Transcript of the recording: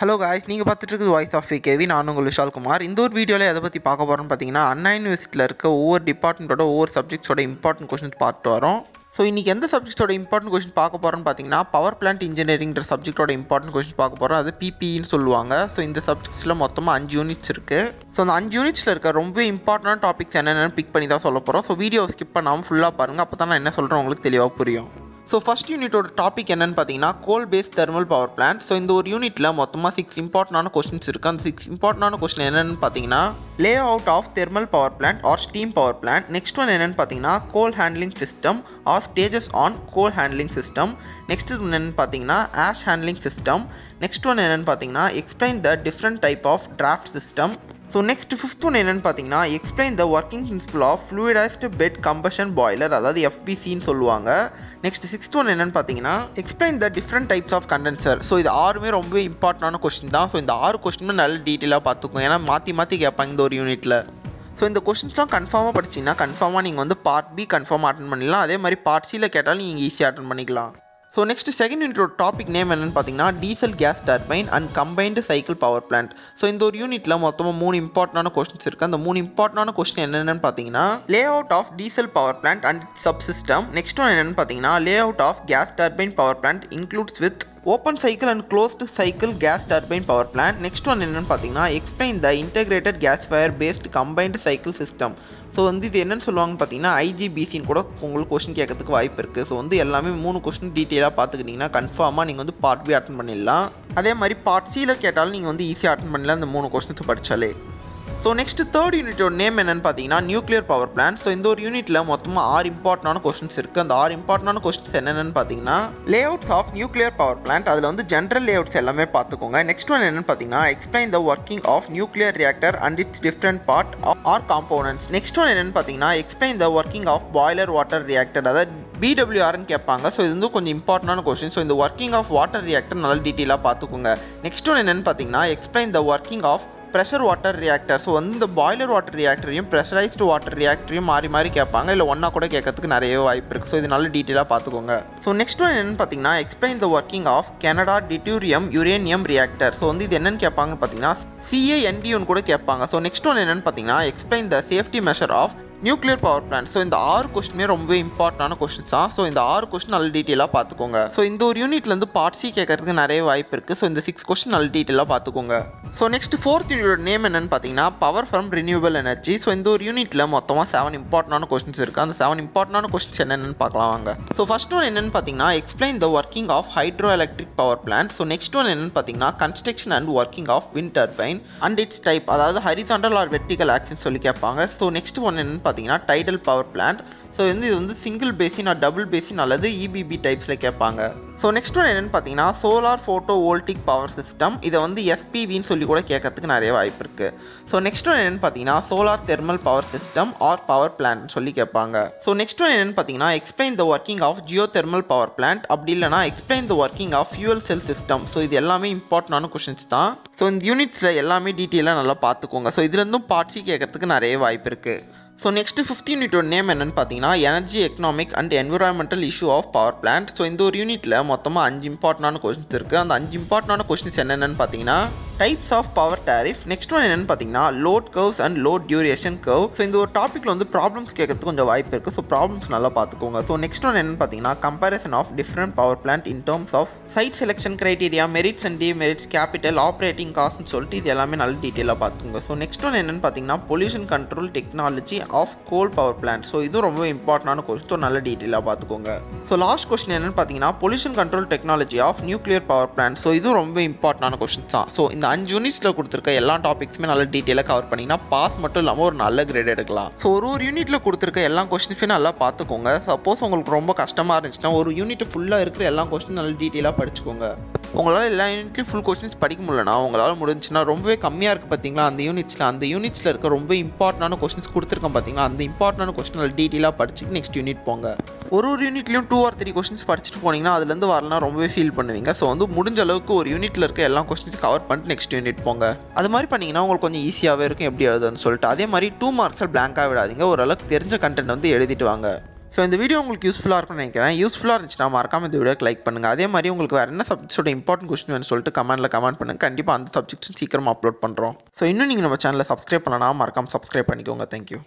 Hello guys நீங்கள் பார்த்துட்டு இருக்குது வாய்ஸ் ஆஃப் கேவி நான் உங்கள் விஷால்குமார் இந்த ஒரு வீடியோவில் எதை பற்றி பார்க்க போகிறோம்னு பார்த்தீங்கன்னா அண்ணா யூனிவர்சிட்டியில் இருக்க ஒவ்வொரு டிபார்ட்மெண்ட்டோட ஒவ்வொரு சப்ஜெக்ட்ஸோட இம்பார்ட்டன்ட் கொஸ்டின்ஸ் பார்த்துட்டு வரோம். ஸோ இன்றைக்கி எந்த சப்ஜெக்ட்டோட இம்பார்ட்டன்ட் கொஸ்டின் பார்க்க போகிறோம்னு பார்த்தீங்கன்னா பவர் பிளான்ட் இன்ஜினியரிங்கிற சப்ஜெக்ட்டோட இம்பார்ட்டன்ட் கொஸ்டின் பார்க்க போகிறோம் அது பிபின்னு சொல்லுவாங்க. ஸோ இந்த சப்ஜெக்ட்ஸில் மொத்தமாக அஞ்சு யூனிட்ஸ் இருக்குது ஸோ அந்த அஞ்சு யூனிட்ஸில் இருக்க ரொம்ப இம்பார்ட்டன்ட் டாபிக்ஸ் என்னென்னு பிக் பண்ணி தான் சொல்ல போகிறோம் ஸோ வீடியோ ஸ்கிப் பண்ணாமல் ஃபுல்லாக பாருங்கள் அப்போ தான் நான் என்ன சொல்கிறேன் உங்களுக்கு தெளிவாக புரியும். ஸோ ஃபஸ்ட் யூனிட்டோட டாபிக் என்னன்னு பார்த்தீங்கன்னா coal base thermal power plant so இந்த ஒரு யூனிட்டில் மொத்தமாக சிக்ஸ் இம்பார்ட்டண்டான கொஸ்டின்ஸ் இருக்குது அந்த சிக்ஸ் இம்பார்ட்டண்டான கொஸ்டின் என்னென்னு பார்த்தீங்கன்னா layout of thermal power plant or steam power plant next one என்னென்னு பார்த்தீங்கன்னா coal handling system or stages on coal handling system next என்னென்னு பார்த்தீங்கன்னா ash handling system next one என்னென்னு பார்த்தீங்கன்னா explain the different type of draught system so next fifth one என்னென்னு பார்த்தீங்கன்னா explain the working principle of fluidised bed combustion boiler அதாவது எஃபிசின்னு சொல்லுவாங்க. Next sixth one என்னென்னு பார்த்தீங்கன்னா explain the different types of condenser so இது ஆறுமே ரொம்ப இம்பார்ட்டண்டான கொஸ்டின் தான். ஸோ இந்த ஆறு கொஸ்டினும் நல்ல டீட்டெயிலாக பார்த்துக்கும் ஏன்னா மாற்றி மாற்றி கேட்பாங்க இந்த ஒரு யூனிட்டில் ஸோ இந்த கொஸ்டின்ஸ்லாம் கன்ஃபார்மாக படிச்சிங்கன்னா கன்ஃபார்மாக நீங்கள் வந்து பார்ட் பி கன்ஃபார்மாக அட்டன் பண்ணிடலாம். அதே மாதிரி பார்ட் சியில் கேட்டாலும் நீங்கள் ஈஸியாக அட்டன் பண்ணிக்கலாம். ஸோ நெக்ஸ்ட் செகண்ட் யூனிட்டோட டாபிக் நேம் என்னன்னு பார்த்தீங்கன்னா diesel gas turbine and combined cycle power plant so இந்த ஒரு யூனிட்டில் மொத்தமாக மூணு இம்பார்ட்டண்டான கொஸ்டின்ஸ் இருக்குது அந்த மூணு இம்பார்ட்டண்டான கொஸ்டின் என்னென்னு பார்த்தீங்கன்னா layout of diesel power plant and sub system next one என்னென்னு பார்த்தீங்கன்னா layout of gas turbine power plant includes with open cycle and closed cycle gas turbine power plant next one என்னென்னு பார்த்தீங்கன்னா explain the integrated gas fire based combined cycle system so வந்து இது என்னென்னு சொல்லுவாங்கன்னு பார்த்தீங்கன்னா ஐஜிபிசின்னு கூட உங்களுக்கு கொஸ்டின் கேட்கறதுக்கு வாய்ப்பு இருக்குது ஸோ வந்து எல்லாமே மூணு கொஸ்டின் டீட்டெயிலாக பார்த்துக்கிட்டிங்கன்னா கன்ஃபார்மாக நீங்கள் வந்து பார்ட் பி அட்டன் பண்ணிடலாம். அதே மாதிரி பார்ட் சியில் கேட்டாலும் நீங்கள் வந்து ஈஸியாக அட்டன் பண்ணலாம் இந்த மூணு கொஸ்டின்ஸ் படித்தாலே ஸோ நெக்ஸ்ட் தேர்ட் யூனிட்டோட நேம் என்னன்னு பார்த்தீங்கன்னா நியூக்ளியர் பவர் பிளான்ட் ஸோ இந்த ஒரு யூனிட்டில் மொத்தமாக ஆறு இம்பார்ட்டண்டான கொஸ்டின்ஸ் இருக்குது அந்த ஆறு இம்பார்ட்டண்டான கொஸ்டின்ஸ் என்னென்னு பார்த்தீங்கன்னா layouts of nuclear power plant அதில் வந்து ஜென்ரல் லே அவுட்ஸ் எல்லாமே பார்த்துக்கோங்க. நெக்ஸ்ட் ஒன் என்னன்னு பார்த்தீங்கன்னா explain the working of nuclear reactor and its different part or components next one என்னென்னு பார்த்தீங்கன்னா explain the working of boiler water reactor அதாவது பிடபிள்யூஆர்னு கேட்பாங்க. ஸோ இது வந்து கொஞ்சம் இம்பார்ட்டண்டான கொஸ்டின் ஸோ இந்த ஒர்க்கிங் ஆஃப் வாட்டர் ரியாக்டர் நல்லா டீட்டெயிலாக பார்த்துக்கோங்க. நெக்ஸ்ட் ஒன் என்னென்னு பார்த்தீங்கன்னா explain the working of pressure water reactor so வந்து இந்த பாய்லர் வாட்டர் ரியாக்டரையும் ப்ரெஷரைஸ்டு வாட்டர் ரியாக்டரையும் மாறி மாறி கேட்பாங்க. இல்லை ஒன்றா கூட கேட்கறதுக்கு நிறைய வாய்ப்பு இருக்குது ஸோ இது டீட்டெயிலாக பார்த்துக்கோங்க. ஸோ நெக்ஸ்ட் ஒன் என்னென்னு பார்த்தீங்கன்னா explain the working of Canada deuterium uranium reactor so வந்து இது என்னென்னு கேட்பாங்க பார்த்தீங்கன்னா சிஏஎன்டியூன்னு கூட கேட்பாங்க. ஸோ நெக்ஸ்ட் ஒன் என்னென்னு பார்த்தீங்கன்னா explain the safety measure of nuclear power plant so இந்த ஆறு கொஸ்டினுமே ரொம்பவே இம்பார்ட்டண்டான கொஸ்டின்ஸ் தான் ஸோ இந்த ஆறு கொஸ்டின் நல்ல டீட்டெயிலாக பார்த்துக்கோங்க. ஸோ இந்த ஒரு யூனிட்லேருந்து பார்ட் சி கேட்கறதுக்கு நிறைய வாய்ப்பு இருக்குது ஸோ இந்த சிக்ஸ் கொஸ்டின் நல்ல டீட்டெயிலாக பார்த்துக்கோங்க. ஸோ நெக்ஸ்ட் ஃபோர்த் யூனிட்டோட நேம் என்னன்னு பார்த்தீங்கன்னா power from renewal energy so இந்த ஒரு யூனிட்டில் மொத்தமாக செவன் இம்பார்ட்டண்டான கொஸ்டின்ஸ் இருக்குது அந்த செவன் இம்பார்ட்டண்டான கொஸ்டின்ஸ் என்னென்னு பார்க்கலாம் வாங்க. ஸோ ஃபர்ஸ்ட் ஒன் என்னன்னு பார்த்தீங்கன்னா explain the working of hydro electric power plant so next one என்னன்னு பார்த்தீங்கன்னா construction and working of wind turbine and its type அதாவது ஹரிசாண்டல் ஆர் வெர்டிகல் ஆக்ஷன் சொல்லி கேட்பாங்க. ஸோ நெக்ஸ்ட் ஒன் என்னன்னு பார்த்தீங்கன்னா டைடல் பவர் பிளான்ட் ஸோ வந்து இது வந்து single basin or double basin அல்லது இபிபி டைப்ஸில் கேட்பாங்க. ஸோ நெக்ஸ்ட் ஒன் என்னென்னு பார்த்தீங்கன்னா solar photo voltaic power system இதை வந்து எஸ்பிவின்னு சொல்லி கூட கேட்கறதுக்கு நிறைய வாய்ப்பு இருக்குது ஸோ நெக்ஸ்ட் ஒன் என்னென்னு பார்த்தீங்கன்னா solar thermal power system or power plant சொல்லி கேட்பாங்க. ஸோ நெக்ஸ்ட் ஒன் என்னென்னு பார்த்தீங்கன்னா explain the working of geothermal power plant அப்படி இல்லைனா explain the working of fuel cell system so இது எல்லாமே இம்பார்ட்டண்டான கொஷின்ஸ் தான். ஸோ இந்த யூனிட்ஸில் எல்லாமே டீட்டெயிலாக நல்லா பார்த்துக்கோங்க. ஸோ இதுலேருந்தும் பார்ட்ஸி கேட்கறதுக்கு நிறைய வாய்ப்பு இருக்குது ஸோ நெக்ஸ்ட் ஃபிஃப்த் யூனிட்டோட நேம் என்னென்னு பார்த்தீங்கன்னா energy economic and environmental issue of power plant so இந்த ஒரு யூனிட்டில் மொத்தமாக அஞ்சு இம்பார்ட்டண்டான கொஸ்டின்ஸ் இருக்குது அந்த அஞ்சு இம்பார்ட்டண்டான கொஸ்டின்ஸ் என்னென்னு பார்த்தீங்கன்னா types of power tariff next one என்னென்னு பார்த்தீங்கன்னா load curves and load duration curve so இந்த ஒரு டாப்பிக்கில் வந்து ப்ராப்ளம்ஸ் கேட்கறதுக்கு கொஞ்சம் வாய்ப்பு இருக்குது ஸோ ப்ராப்ளம்ஸ் நல்லா பார்த்துக்கோங்க ஸோ நெக்ஸ்ட் ஒன் என்னென்னு பார்த்தீங்கன்னா comparison of different power plant in terms of site selection criteria merits and demerits capital operating காஸ்ட்னு சொல்லிட்டு இது எல்லாமே நல்ல டீட்டெயிலாக பார்த்துக்கோங்க ஸோ நெக்ஸ்ட் ஒன் என்னென்னு பார்த்தீங்கன்னா pollution control technology of coal power plant so இதுவும் ரொம்ப இம்பார்ட்டண்டான கொஸ்டின் ஸோ நல்ல டீட்டெயிலாக பார்த்துக்கோங்க ஸோ லாஸ்ட் கொஸ்டின் என்னென்னு பார்த்தீங்கன்னா pollution control technology of nuclear power plant so இதுவும் ரொம்ப இம்பார்ட்டண்டான கொஸ்டின்ஸ் தான் ஸோ இந்த அஞ்சு யூனிட்ஸில் கொடுத்துருக்க எல்லா டாபிக்ஸுமே நல்ல டீட்டெயிலாக கவர் பண்ணிங்கன்னா பாஸ் மட்டும் இல்லாமல் ஒரு நல்ல கிரேட் எடுக்கலாம். ஸோ ஒரு ஒரு யூனிட்டில் கொடுத்துருக்க எல்லா கொஸ்டின்ஸுமே நல்லா பார்த்துக்கோங்க. சப்போஸ் உங்களுக்கு ரொம்ப கஷ்டமாக இருந்துச்சுன்னா ஒரு யூனிட் ஃபுல்லாக இருக்கிற எல்லா கொஸ்டின் நல்லா டீட்டெயிலாக படிச்சுக்கோங்க. உங்களால் எல்லா யூனிட்லையும் ஃபுல் கொஸ்டின்ஸ் படிக்க முடியலனா உங்களால் முடிஞ்சுன்னா ரொம்பவே கம்மியாக இருக்குது பார்த்தீங்களா அந்த யூனிட்ஸில் அந்த யூனிட்ஸில் இருக்க ரொம்ப இம்பார்ட்டண்டான கொஸ்டின்ஸ் கொடுத்துருக்கேன் பார்த்தீங்களா அந்த இம்பார்ட்டண்டான கொஸ்டின் டீட்டெயிலாக படிச்சுட்டு நெக்ஸ்ட் யூனிட் போங்க. ஒரு ஒரு யூனிட்லையும் டூ ஆர் த்ரீ கொஸ்டின்ஸ் படிச்சுட்டு போனீங்கன்னா அதுலேருந்து வரலாம் ரொம்பவே ஃபீல் பண்ணுவீங்க. ஸோ வந்து முடிஞ்ச அளவுக்கு ஒரு யூனிட்டில் இருக்க எல்லா கொஸ்டின்ஸ் கவர் பண்ணிட்டு நெக்ஸ்ட் யூனிட் போங்க. அது மாதிரி பண்ணிங்கன்னா உங்களுக்கு கொஞ்சம் ஈஸியாகவே இருக்கும். எப்படி எழுதுன்னு சொல்லிட்டு. அதே மாதிரி டூ மார்க்ஸில் பிளாங்காக விடாதீங்க. ஓரளவுக்கு தெரிஞ்ச கண்டென்ட் வந்து எழுதிட்டு வாங்க. ஸோ இந்த வீடியோ உங்களுக்கு யூஸ்ஃபுல்லாக இருக்கும்னு நினைக்கிறேன். யூஸ்ஃபுல்லாக இருந்துச்சுன்னா மறக்காம இந்த வீடியோக்கு லைக் பண்ணுங்கள் அதே மாதிரி உங்களுக்கு வேறு என்ன சப்ஜெக்ட்ஸோட இம்பார்ட்டன்ட் கொஸ்டின் வேணும்னு சொல்லிட்டு கமெண்ட்டில் கமெண்ட் பண்ணுங்கள் கண்டிப்பாக அந்த சப்ஜெக்ட்ஸும் சீக்கிரமாக அப்லோட் பண்ணுறோம் ஸோ இன்னும் நீங்கள் நம்ம சேனலில் சப்ஸ்கிரைப் பண்ணலாம் மறக்காமல் சப்ஸ்கிரைப் பண்ணிக்கோங்க. தேங்க்யூ